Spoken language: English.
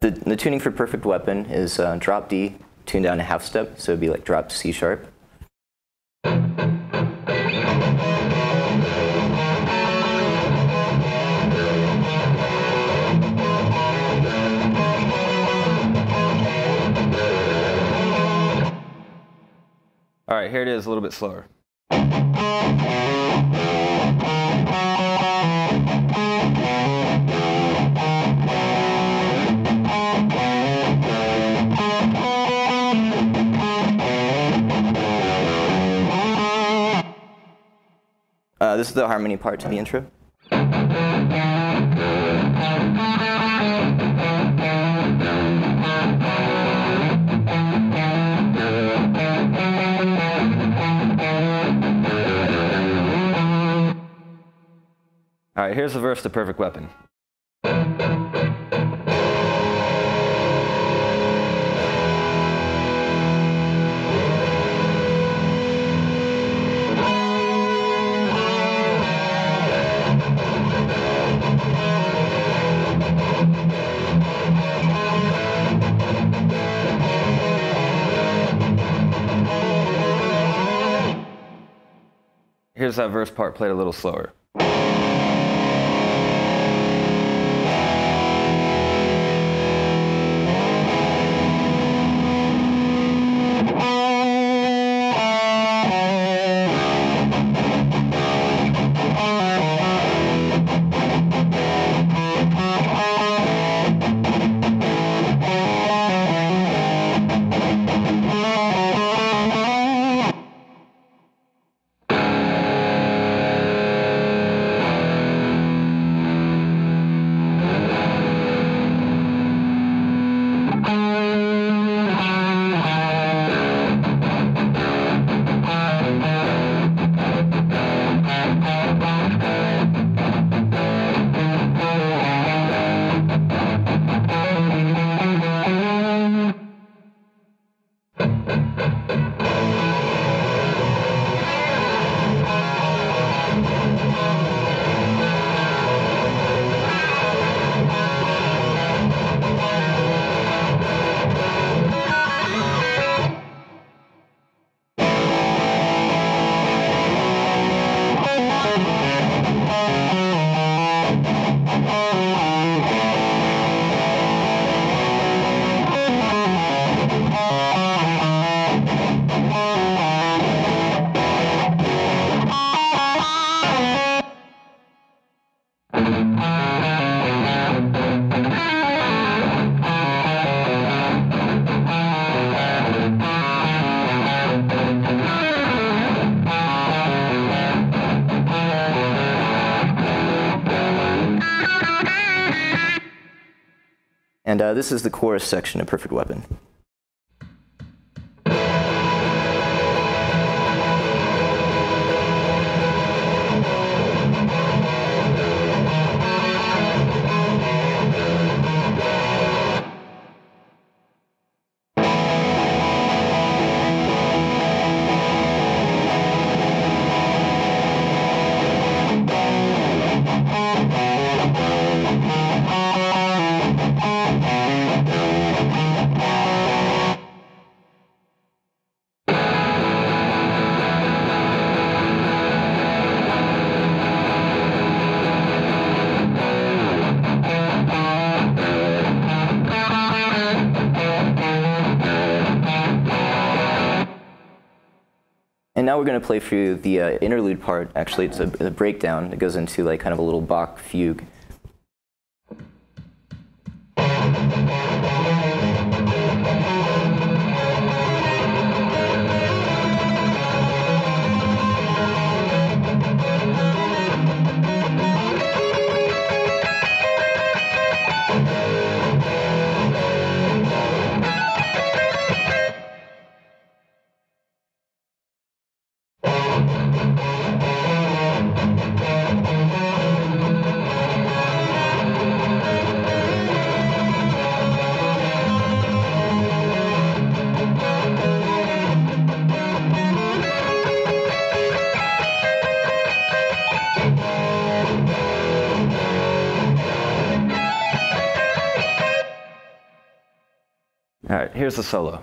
The, the tuning for perfect weapon is uh, drop D, tuned down a half step, so it'd be like drop C sharp. All right, here it is, a little bit slower. This is the harmony part to the intro. All right, here's the verse to Perfect Weapon. Here's that verse part played a little slower. And uh, this is the chorus section of Perfect Weapon. And now we're going to play for you the uh, interlude part. Actually, it's a, a breakdown. It goes into like kind of a little Bach fugue. All right, here's the solo.